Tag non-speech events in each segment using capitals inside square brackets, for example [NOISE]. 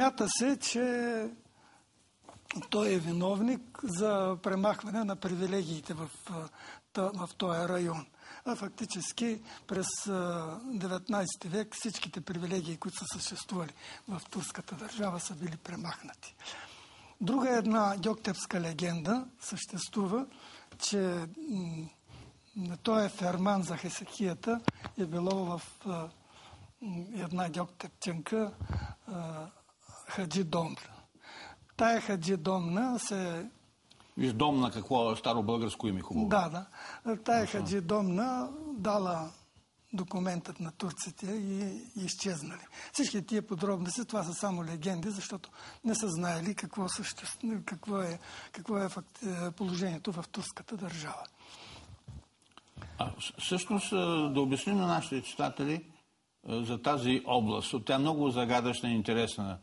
Смята се, че той е виновник за премахване на привилегиите в, в този район. А фактически през 19 век всичките привилегии, които са съществували в турската държава, са били премахнати. Друга една гьоктепска легенда съществува, че той е ферман за Хесекията е било в една гьоктепченка Хаджи Домна. Тая Хаджи Домна се... Виж Домна какво е старо българско име хубаво. Да, да. Тая Хаджи Домна дала документът на турците и изчезнали. Всички тия подробности, това са само легенди, защото не са знаели какво, съществ... какво е, какво е факт... положението в турската държава. А, всъщност да обясним на нашите читатели за тази област. Тя е много загадъчна и интересна.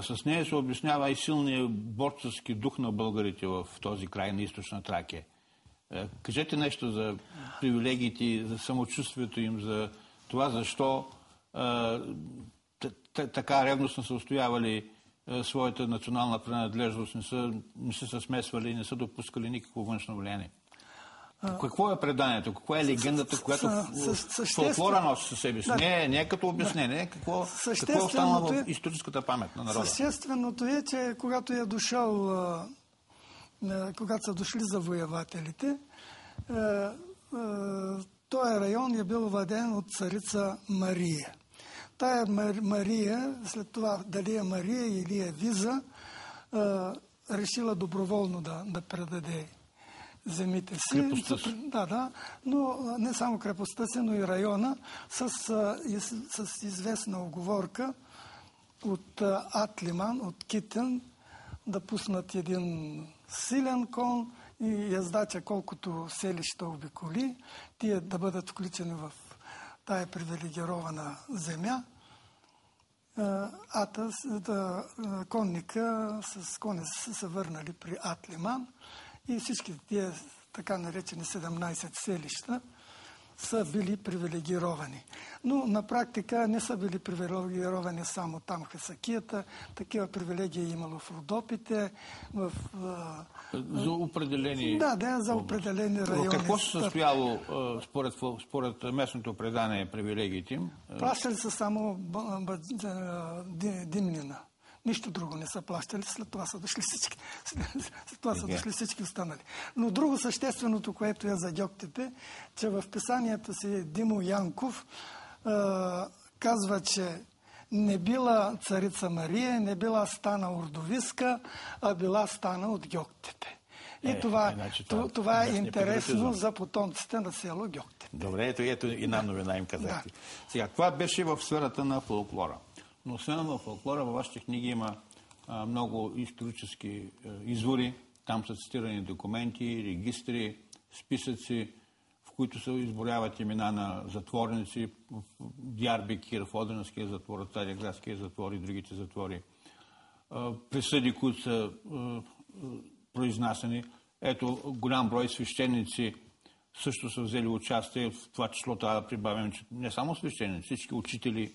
С нея се обяснява и силният борчески дух на българите в този край на източна Тракия. Кажете нещо за привилегиите, за самочувствието им, за това защо така ревностно са устоявали своята национална принадлежност, не са, не са се смесвали, не са допускали никакво външно влияние. Какво е преданието? Каква е легендата, която фолклора носи със себе си? Да. Не, не е като обяснение. Какво, какво е останало в историческата памет на народа? Същественото е, че когато е дошъл, когато са дошли завоевателите, този район е бил владен от царица Мария. Тая Мария, след това дали е Мария или е Виза, решила доброволно да, да предаде земите си. Крепостта си. Да, да, но не само крепостта си, но и района с, с известна оговорка от Атлиман, от Китен, да пуснат един силен кон и яздача колкото селища обиколи, тия да бъдат включени в тая привилегирована земя. Ата, да, конника с кони са се върнали при Атлиман и всички тия така наречени 17 селища са били привилегировани. Но на практика не са били привилегировани само там Хасакията. Такива привилегии е имало в Родопите, в... За определени... Да, да, за определени райони. Какво се състояло според, според местното предание привилегиите им? Плащали са само димнина. Нищо друго не са плащали, след това са дошли всички, [LAUGHS] след това са дошли всички останали. Но друго същественото, което е за Гьоктепе, че в писанията си Димо Янков е, казва, че не била царица Мария, не била стана ордовиска, а била стана от Гьоктепе. И е, това, значи, това, това е интересно за потомците на село Гьоктепе. Добре, ето, ето една новина им казахте. Да. Сега, това беше в сферата на фолклора. Но освен в фолклора, във вашите книги има много исторически а, извори. Там са цитирани документи, регистри, списъци, в които се изборяват имена на затворници Дярбекир, в Одринския затвор, Цареградския затвор и другите затвори. Присъди, които са произнасени. Ето, голям брой свещеници също са взели участие в това число. Трябва да прибавим, че не само свещеници, всички учители,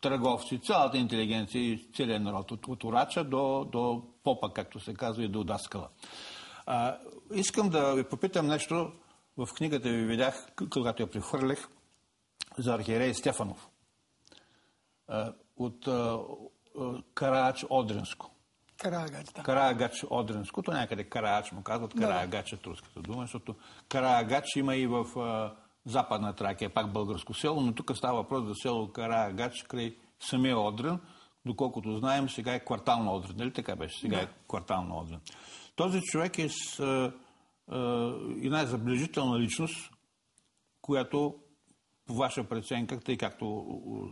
търговци, цялата интелигенция и целият народ, от, от урача до, до попа, както се казва, и до даскала. А, искам да ви попитам нещо. В книгата ви видях, когато я прехвърлях, за архиерей Стефанов. А, от а, Карагач Одринско. Карагач, да. Карагач Одринско. То някъде Карагач му казват. Карагач е турската дума, защото Карагач има и в Западна Тракия, пак българско село, но тук става въпрос за село Карагач край самия Одрин. Доколкото знаем, сега е квартал на Одрин. Нали така беше? Сега да. е квартал на Одрин. Този човек е с а, а, една заближителна личност, която по ваша преценка, тъй както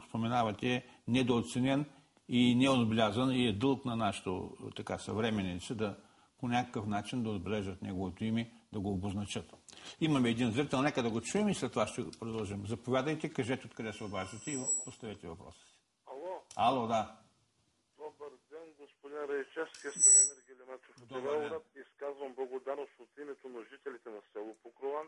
споменавате, е недооценен и неотбелязан и е дълг на нашето така съвременници да по някакъв начин да отбележат неговото име, да го обозначат. Имаме един зрител, нека да го чуем и след това ще продължим. Заповядайте, кажете откъде се обаждате и поставете въпроса си. Ало? Ало, да. Добър ден, господин Райчевски, Станимир Гелемачев. Добър ден. Изказвам благодарност от името на жителите на село Покрован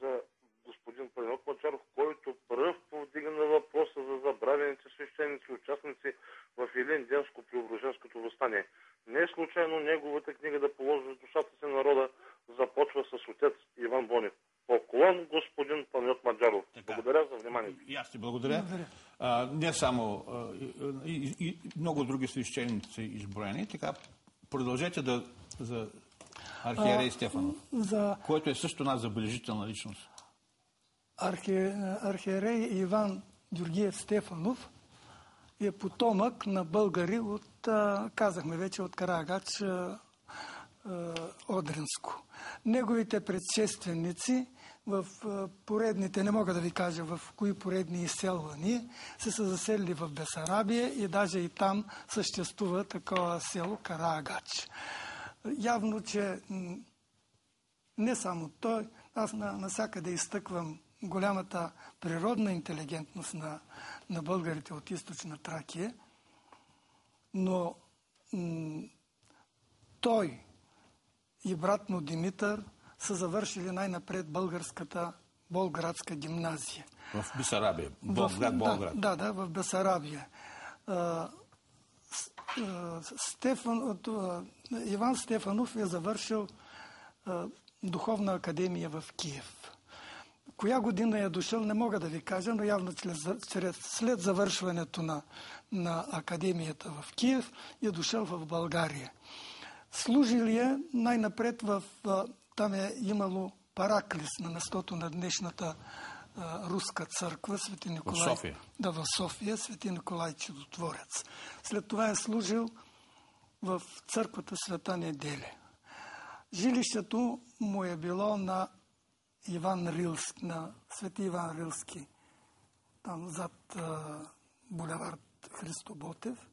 за господин Панелок Мачаров, който пръв повдигна въпроса за забравените свещеници, участници в Илинденско преображенското възстание. Не е случайно неговата книга да положи душата си народа започва с отец Иван Бонев. Поклон, господин Панелок Маджаров. Така. Благодаря за вниманието. И аз ти благодаря. Благодаря. А, не само а, и, и, много други свещеници изброени. Така, продължете да за архиерей Стефанов, За който е също една забележителна личност. архи... архиерей Иван Георгиев Стефанов е потомък на българи от, казахме вече, от Карагач Одринско. Неговите предшественици в поредните, не мога да ви кажа в кои поредни изселвания, се са заселили в Бесарабия и даже и там съществува такова село Карагач. Явно, че не само той, аз на, насякъде изтъквам голямата природна интелигентност на, на българите от източна Тракия, но той и брат му Димитър са завършили най-напред българската Болградска гимназия. В Бисарабия, В- Болград, Болград. Да, да, в Бесарабия. Стефан, Иван Стефанов е завършил духовна академия в Киев. Коя година е дошъл, не мога да ви кажа, но явно чрез, след завършването на, на академията в Киев е дошъл в България. Служил е най-напред в... Там е имало параклис на местото на днешната а, руска църква, Свети Николай. София. Да, в София, Свети Николай Чудотворец. След това е служил в църквата Света Неделя. Жилището му е било на Иван Рилски, на Свети Иван Рилски, там зад а, булевард Христо Ботев.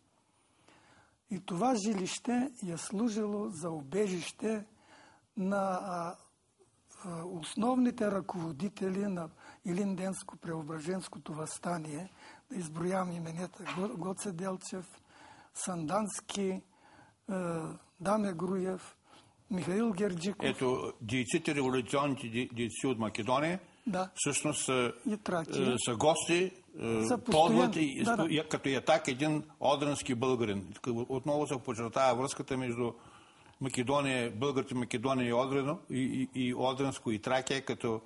И това жилище е служило за убежище на основните ръководители на Илинденско-преображенското възстание, да изброявам имената Го- Гоце Делчев, Сандански, а, Даме Груев, Михаил Герджиков Ето, дейците, революционните де- дейци от Македония, Да. всъщност са, И Тракия. е, са гости, е, Са ползват и, да, да. и- като ятак един одрински българин. Отново се подчертава връзката между Македония, българите Македония и, Одрено, и, и, и Одринско и Тракия като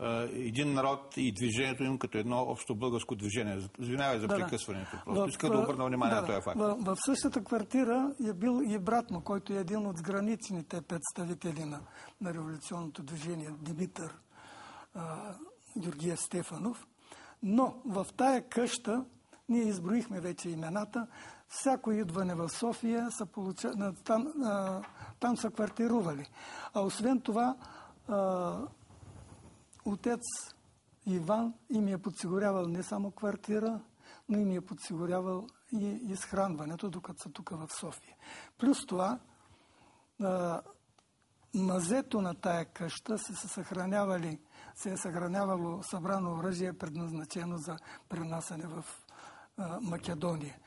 е, един народ и движението им като едно общо българско движение. Извинявай за Да, да. прекъсването. Просто В- иска да обърна внимание да, на този факт. В, в същата квартира е бил и брат му, който е един от граничните представители на, на революционното движение, Димитър а, Георгиев Стефанов. Но в тая къща, ние изброихме вече имената, всяко идване в София са получа... там, там са квартирували. А освен това, отец Иван им е подсигурявал не само квартира, но им е подсигурявал и изхранването, докато са тук в София. Плюс това, мазето на тая къща се са съхранявали, се е съхранявало събрано оръжие, предназначено за пренасене в Македония.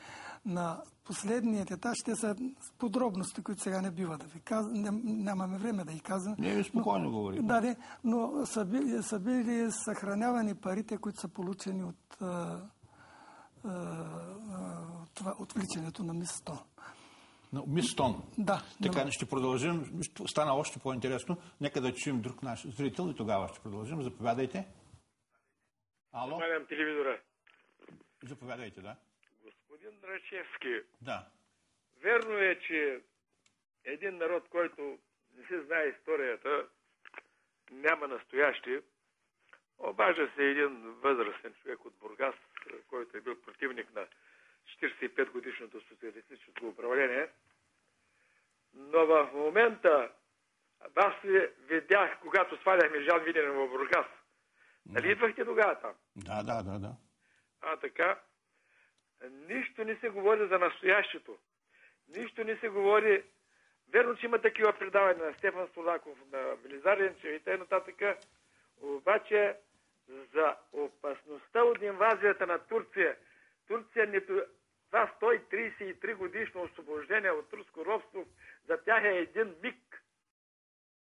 На последният етаж ще са подробности, които сега не бива да ви казвам, ням- нямаме време да ги казвам. Не, ви спокойно говори. Да, не, но са били, са били съхранявани парите, които са получени от, а, а, а, това, от вличането на Мистон. Но, Мис Тон. Да, Така, ще продължим. Стана още по-интересно. Нека да чуем друг наш зрител и тогава ще продължим. Заповядайте. Ало? Сменям телевизора. Заповядайте, да. Господин Рачевски, Да. верно е, че един народ, който не се знае историята, няма настоящи. Обажда се един възрастен човек от Бургас, който е бил противник на 45 годишното социалистическо управление. Но в момента аз ви видях, когато сваляхме Жан Виден в Бургас. Нали идвахте тогава там? Да, да, да, да. А така, нищо не се говори за настоящето. Нищо не се говори. Верно, че има такива предавания на Стефан Солаков, на Велизар Янчев и т.н. Обаче за опасността от инвазията на Турция. Турция не... Това 133 годишно освобождение от турско робство за тях е един миг